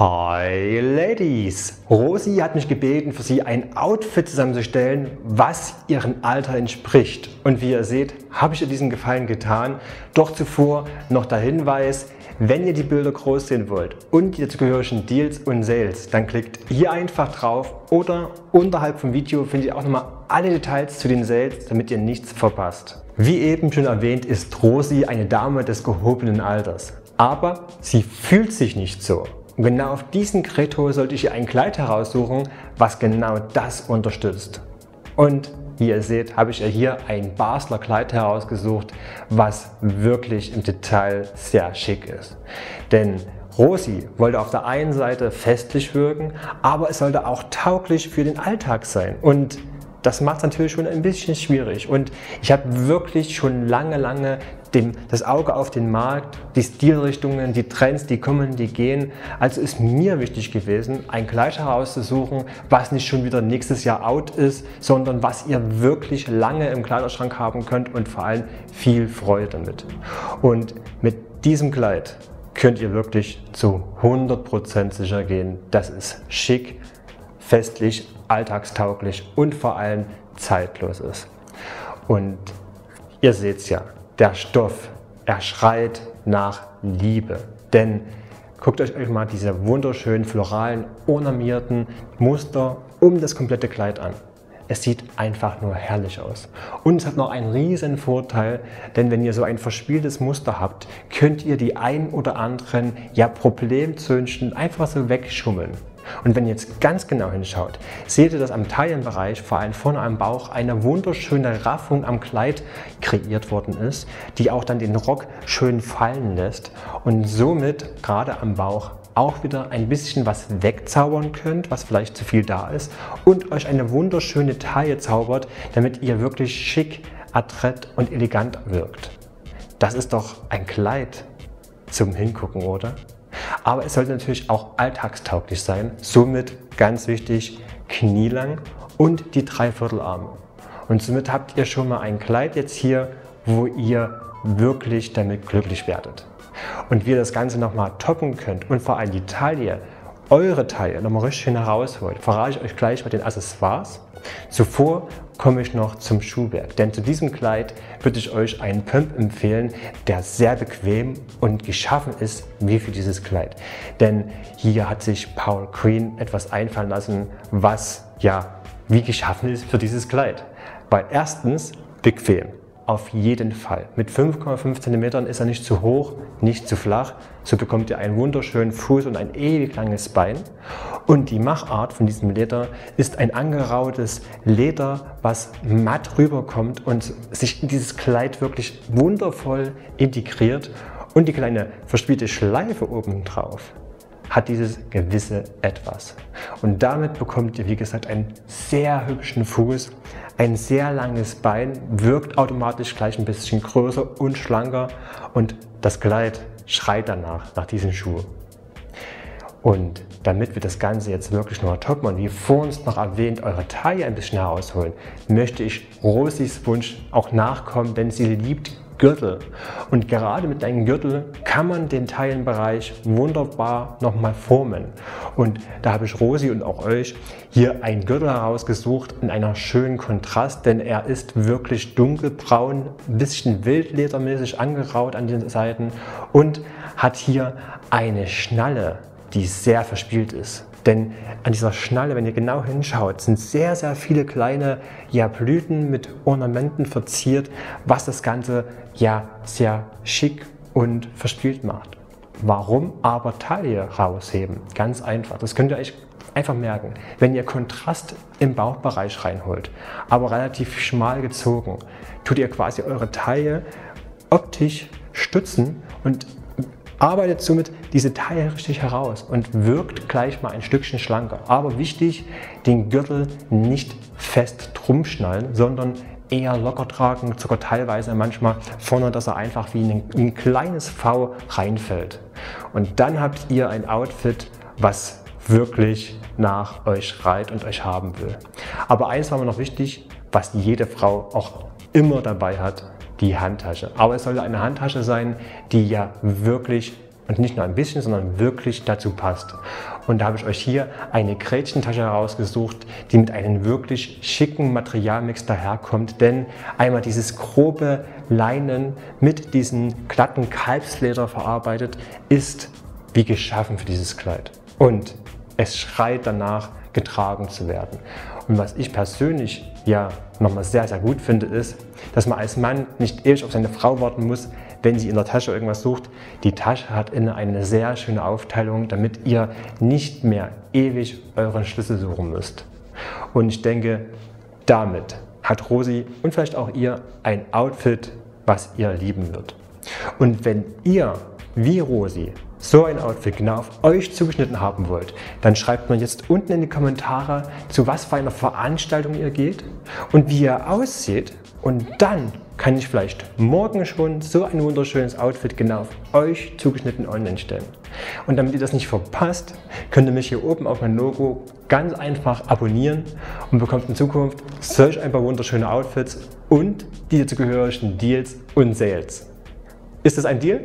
Hi Ladies! Rosi hat mich gebeten, für sie ein Outfit zusammenzustellen, was ihrem Alter entspricht. Und wie ihr seht, habe ich ihr diesen Gefallen getan. Doch zuvor noch der Hinweis, wenn ihr die Bilder groß sehen wollt und die dazugehörigen Deals und Sales, dann klickt hier einfach drauf oder unterhalb vom Video findet ihr auch nochmal alle Details zu den Sales, damit ihr nichts verpasst. Wie eben schon erwähnt, ist Rosi eine Dame des gehobenen Alters. Aber sie fühlt sich nicht so. Und genau auf diesen Kreto sollte ich ein Kleid heraussuchen, was genau das unterstützt. Und wie ihr seht, habe ich hier ein Basler Kleid herausgesucht, was wirklich im Detail sehr schick ist. Denn Rosi wollte auf der einen Seite festlich wirken, aber es sollte auch tauglich für den Alltag sein. Und das macht es natürlich schon ein bisschen schwierig. Und ich habe wirklich schon lange, lange dem, das Auge auf den Markt, die Stilrichtungen, die Trends, die kommen, die gehen. Also ist mir wichtig gewesen, ein Kleid herauszusuchen, was nicht schon wieder nächstes Jahr out ist, sondern was ihr wirklich lange im Kleiderschrank haben könnt und vor allem viel Freude damit. Und mit diesem Kleid könnt ihr wirklich zu 100% sicher gehen, das ist schick, festlich, alltagstauglich und vor allem zeitlos ist. Und ihr seht es ja, der Stoff, er schreit nach Liebe. Denn guckt euch mal diese wunderschönen floralen, ornamierten Muster um das komplette Kleid an. Es sieht einfach nur herrlich aus. Und es hat noch einen riesen Vorteil, denn wenn ihr so ein verspieltes Muster habt, könnt ihr die ein oder anderen ja, Problemzündchen einfach so wegschummeln. Und wenn ihr jetzt ganz genau hinschaut, seht ihr, dass am Taillenbereich, vor allem vorne am Bauch, eine wunderschöne Raffung am Kleid kreiert worden ist, die auch dann den Rock schön fallen lässt und somit gerade am Bauch auch wieder ein bisschen was wegzaubern könnt, was vielleicht zu viel da ist und euch eine wunderschöne Taille zaubert, damit ihr wirklich schick, adrett und elegant wirkt. Das ist doch ein Kleid zum Hingucken, oder? Aber es sollte natürlich auch alltagstauglich sein. Somit ganz wichtig, knielang und die Dreiviertelarme. Und somit habt ihr schon mal ein Kleid jetzt hier, wo ihr wirklich damit glücklich werdet. Und wie ihr das Ganze nochmal toppen könnt und vor allem die Taille eure Taille nochmal richtig schön herausholt, verrate ich euch gleich mit den Accessoires. Zuvor komme ich noch zum Schuhwerk, denn zu diesem Kleid würde ich euch einen Pump empfehlen, der sehr bequem und geschaffen ist wie für dieses Kleid. Denn hier hat sich Paul Green etwas einfallen lassen, was ja wie geschaffen ist für dieses Kleid. Weil erstens bequem. Auf jeden Fall. Mit 5,5 cm ist er nicht zu hoch, nicht zu flach. So bekommt ihr einen wunderschönen Fuß und ein ewig langes Bein. Und die Machart von diesem Leder ist ein angerautes Leder, was matt rüberkommt und sich in dieses Kleid wirklich wundervoll integriert. Und die kleine verspielte Schleife oben drauf hat dieses gewisse Etwas. Und damit bekommt ihr, wie gesagt, einen sehr hübschen Fuß, ein sehr langes Bein, wirkt automatisch gleich ein bisschen größer und schlanker und das Kleid schreit danach, nach diesen Schuhen. Und damit wir das Ganze jetzt wirklich noch toppen und wie vor uns noch erwähnt, eure Taille ein bisschen herausholen, möchte ich Rosis Wunsch auch nachkommen, denn sie liebt Gürtel. Und gerade mit einem Gürtel kann man den Teilenbereich wunderbar nochmal formen. Und da habe ich Rosi und auch euch hier einen Gürtel herausgesucht in einer schönen Kontrast, denn er ist wirklich dunkelbraun, ein bisschen wildledermäßig angeraut an den Seiten und hat hier eine Schnalle, die sehr verspielt ist. Denn an dieser Schnalle, wenn ihr genau hinschaut, sind sehr, sehr viele kleine ja, Blüten mit Ornamenten verziert, was das Ganze ja sehr schick und verspielt macht. Warum aber Taille rausheben? Ganz einfach. Das könnt ihr euch einfach merken. Wenn ihr Kontrast im Bauchbereich reinholt, aber relativ schmal gezogen, tut ihr quasi eure Taille optisch stützen und arbeitet somit diese Taille richtig heraus und wirkt gleich mal ein Stückchen schlanker. Aber wichtig, den Gürtel nicht fest drum schnallen, sondern eher locker tragen, sogar teilweise manchmal vorne, dass er einfach wie ein, ein kleines V reinfällt. Und dann habt ihr ein Outfit, was wirklich nach euch schreit und euch haben will. Aber eins war mir noch wichtig, was jede Frau auch immer dabei hat, die Handtasche. Aber es sollte eine Handtasche sein, die ja wirklich und nicht nur ein bisschen, sondern wirklich dazu passt. Und da habe ich euch hier eine Gretchentasche herausgesucht, die mit einem wirklich schicken Materialmix daherkommt. Denn einmal dieses grobe Leinen mit diesem glatten Kalbsleder verarbeitet ist wie geschaffen für dieses Kleid. Und es schreit danach, getragen zu werden. Und was ich persönlich ja nochmal sehr, sehr gut finde, ist, dass man als Mann nicht ewig auf seine Frau warten muss, wenn sie in der Tasche irgendwas sucht. Die Tasche hat innen eine sehr schöne Aufteilung, damit ihr nicht mehr ewig euren Schlüssel suchen müsst. Und ich denke, damit hat Rosi und vielleicht auch ihr ein Outfit, was ihr lieben wird. Und wenn ihr, wie Rosi, so ein Outfit genau auf euch zugeschnitten haben wollt, dann schreibt mir jetzt unten in die Kommentare, zu was für einer Veranstaltung ihr geht und wie ihr aussieht. Und dann kann ich vielleicht morgen schon so ein wunderschönes Outfit genau auf euch zugeschnitten online stellen. Und damit ihr das nicht verpasst, könnt ihr mich hier oben auf mein Logo ganz einfach abonnieren und bekommt in Zukunft solch ein paar wunderschöne Outfits und die dazugehörigen Deals und Sales. Ist das ein Deal?